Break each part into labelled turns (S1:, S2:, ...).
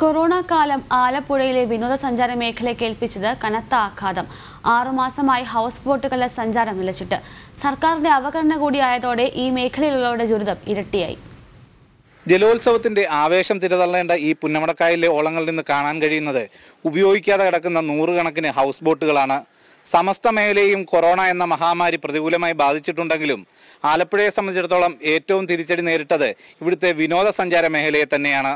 S1: Corona കാലം ആലപ്പുഴയിലെ വിനോദസഞ്ചാര മേഖലയ്ക്ക് ഏൽപ്പിച്ചത് കനത്ത ആഘാതം. ആറുമാസമായി ഹൗസ് ബോട്ടുകളുടെ സഞ്ചാരം നിലച്ചിട്ട്. സർക്കാരിന്റെ അവഗണന കൂടിയായതോടെ ഈ മേഖലയിലുള്ളവരുടെ ദുരിതം ഇരട്ടിയായി.
S2: ജലോത്സവത്തിന്റെ ആവേശം തിരതള്ളേണ്ട ഈ പുന്നമടക്കായലിലെ ഓളങ്ങളിൽ നിന്ന് കാണാൻ കഴിയുന്നത് ഉപയോഗിക്കാതെ കിടക്കുന്ന നൂറുകണക്കിന് ഹൗസ് ബോട്ടുകളാണ്. സമസ്ത മേഖലയും കൊറോണ എന്ന മഹാമാരി പ്രതികൂലമായി ബാധിച്ചിട്ടുണ്ടെങ്കിലും ആലപ്പുഴയെ സംബന്ധിച്ചിടത്തോളം ഏറ്റവും തിരിച്ചടി നേരിട്ടത് ഇവിടുത്തെ വിനോദസഞ്ചാര മേഖലയെ തന്നെയാണ്.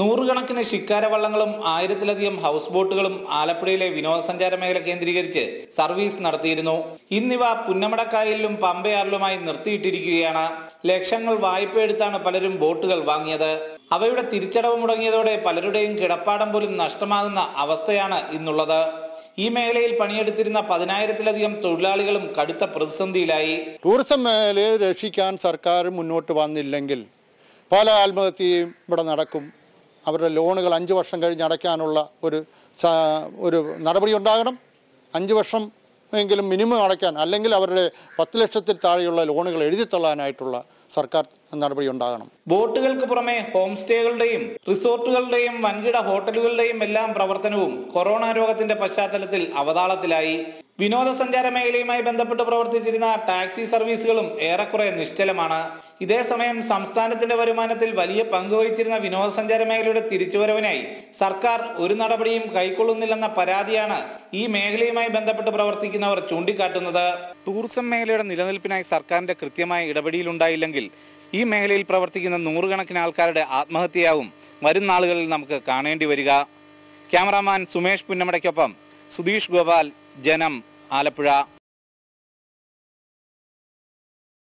S2: നൂറുകണക്കിന് ശിക്കാര വള്ളങ്ങളും ആയിരത്തിലധികം ഹൗസ് ബോട്ടുകളും ആലപ്പുഴയിലെ വിനോദസഞ്ചാര മേഖല കേന്ദ്രീകരിച്ച് സർവീസ് നടത്തിയിരുന്നു. ഇന്നിവ പുന്നമടക്കായലിലും പമ്പയാറിലുമായി നിർത്തിയിട്ടിരിക്കുകയാണ്. ലക്ഷങ്ങൾ വായ്പയെടുത്താണ് പലരും ബോട്ടുകൾ വാങ്ങിയത്. അവയുടെ തിരിച്ചടവ് മുടങ്ങിയതോടെ പലരുടെയും കിടപ്പാടം പോലും നഷ്ടമാകുന്ന അവസ്ഥയാണ് ഇന്നുള്ളത്. ഈ മേഖലയിൽ പണിയെടുത്തിരുന്ന പതിനായിരത്തിലധികം തൊഴിലാളികളും കടുത്ത പ്രതിസന്ധിയിലായി.
S3: ടൂറിസം മേഖലയെ രക്ഷിക്കാൻ സർക്കാർ മുന്നോട്ട് വന്നില്ലെങ്കിൽ പല ആത്മഹത്യയും ഇവിടെ നടക്കും. അവരുടെ ലോണുകൾ അഞ്ച് വർഷം കഴിഞ്ഞ് അടയ്ക്കാനുള്ള ഒരു ഒരു നടപടി ഉണ്ടാകണം. അഞ്ച് വർഷം എങ്കിലും മിനിമം അടയ്ക്കാൻ അല്ലെങ്കിൽ അവരുടെ പത്ത് ലക്ഷത്തിൽ താഴെയുള്ള ലോണുകൾ എഴുതിത്തള്ളാനായിട്ടുള്ള സർക്കാർ നടപടി ഉണ്ടാകണം.
S2: ബോട്ടുകൾക്ക് പുറമെ ഹോം സ്റ്റേകളുടെയും റിസോർട്ടുകളുടെയും വൻകിട ഹോട്ടലുകളുടെയും എല്ലാം പ്രവർത്തനവും കൊറോണ രോഗത്തിന്റെ പശ്ചാത്തലത്തിൽ അവതാളത്തിലായി. വിനോദസഞ്ചാര മേഖലയുമായി ബന്ധപ്പെട്ട് പ്രവർത്തിച്ചിരുന്ന ടാക്സി സർവീസുകളും ഏറെക്കുറെ നിശ്ചലമാണ്. ഇതേസമയം സംസ്ഥാനത്തിന്റെ വരുമാനത്തിൽ വലിയ പങ്ക് വഹിച്ചിരുന്ന വിനോദസഞ്ചാര മേഖലയുടെ തിരിച്ചുവരവിനായി സർക്കാർ ഒരു നടപടിയും കൈക്കൊള്ളുന്നില്ലെന്ന പരാതിയാണ് ഈ മേഖലയുമായി ബന്ധപ്പെട്ട് പ്രവർത്തിക്കുന്നവർ ചൂണ്ടിക്കാട്ടുന്നത്. ടൂറിസം മേഖലയുടെ നിലനിൽപ്പിനായി സർക്കാരിന്റെ കൃത്യമായ ഇടപെടലുണ്ടായില്ലെങ്കിൽ ഈ മേഖലയിൽ പ്രവർത്തിക്കുന്ന നൂറുകണക്കിന് ആൾക്കാരുടെ ആത്മഹത്യയാവും. വരും നാളുകളിൽ നമുക്ക് കാണേണ്ടി വരിക. ക്യാമറാമാൻ സുമേഷ് പുന്നമടയ്ക്കൊപ്പം സുധീഷ് ഗോപാൽ ജനം ആലപ്പുഴ